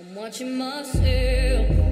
I'm watching myself.